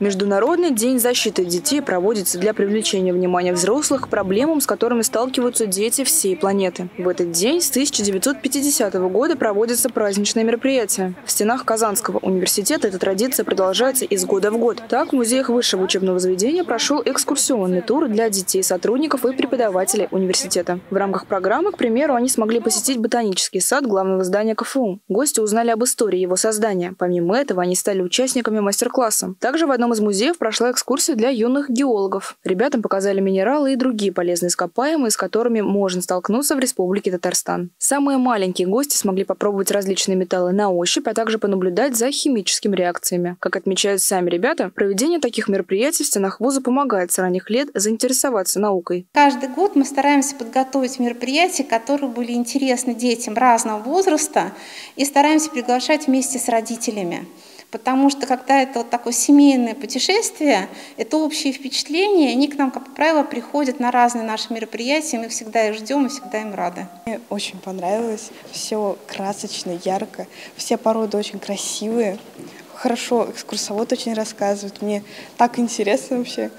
Международный день защиты детей проводится для привлечения внимания взрослых к проблемам, с которыми сталкиваются дети всей планеты. В этот день с 1950 года проводятся праздничные мероприятия. В стенах Казанского университета эта традиция продолжается из года в год. Так, в музеях высшего учебного заведения прошел экскурсионный тур для детей, сотрудников и преподавателей университета. В рамках программы, к примеру, они смогли посетить ботанический сад главного здания КФУ. Гости узнали об истории его создания. Помимо этого, они стали участниками мастер-класса. Также в одном из музеев прошла экскурсия для юных геологов. Ребятам показали минералы и другие полезные ископаемые, с которыми можно столкнуться в Республике Татарстан. Самые маленькие гости смогли попробовать различные металлы на ощупь, а также понаблюдать за химическими реакциями. Как отмечают сами ребята, проведение таких мероприятий в стенах вуза помогает с ранних лет заинтересоваться наукой. Каждый год мы стараемся подготовить мероприятия, которые были интересны детям разного возраста, и стараемся приглашать вместе с родителями. Потому что когда это вот такое семейное путешествие, это общие впечатления, они к нам, как правило, приходят на разные наши мероприятия, мы всегда их ждем и всегда им рады. Мне очень понравилось, все красочно, ярко, все породы очень красивые, хорошо экскурсовод очень рассказывает, мне так интересно вообще,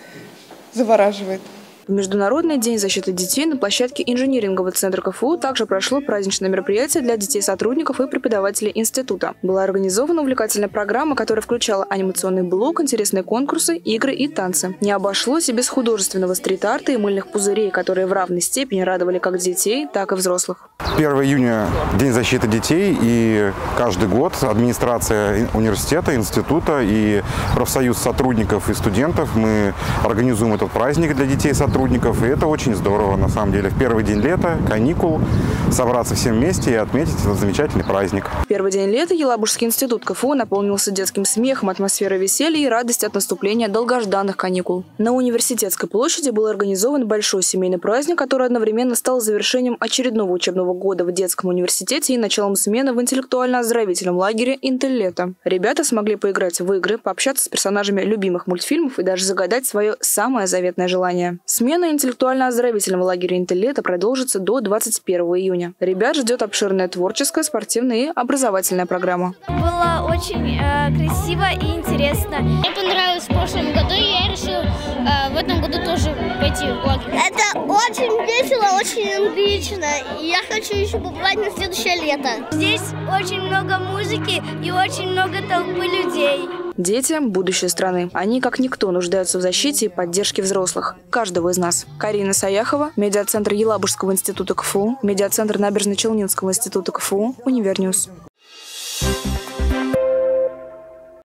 завораживает. В Международный день защиты детей на площадке инжинирингового центра КФУ также прошло праздничное мероприятие для детей сотрудников и преподавателей института. Была организована увлекательная программа, которая включала анимационный блок, интересные конкурсы, игры и танцы. Не обошлось и без художественного стрит-арта и мыльных пузырей, которые в равной степени радовали как детей, так и взрослых. 1 июня – День защиты детей, и каждый год администрация университета, института и профсоюз сотрудников и студентов мы организуем этот праздник для детей сотрудников сотрудников, и это очень здорово, на самом деле. В первый день лета, каникул, собраться всем вместе и отметить этот замечательный праздник. Первый день лета Елабужский институт КФУ наполнился детским смехом, атмосферой веселья и радости от наступления долгожданных каникул. На университетской площади был организован большой семейный праздник, который одновременно стал завершением очередного учебного года в детском университете и началом смены в интеллектуально-оздоровительном лагере «Интеллета». Ребята смогли поиграть в игры, пообщаться с персонажами любимых мультфильмов и даже загадать свое самое заветное желание. Смена интеллектуально-оздоровительного лагеря «Интеллета» продолжится до 21 июня. Ребят ждет обширная творческая, спортивная и образовательная программа. Было очень э, красиво и интересно. Мне понравилось в прошлом году, и я решил э, в этом году тоже пойти в лагерь. Это очень весело, очень энергично. И я хочу еще побывать на следующее лето. Здесь очень много музыки и очень много толпы людей. Дети – будущее страны. Они, как никто, нуждаются в защите и поддержке взрослых. Каждого из нас. Карина Саяхова, медиацентр Елабужского института КФУ, медиацентр Набережно-Челнинского института КФУ, UniverNews.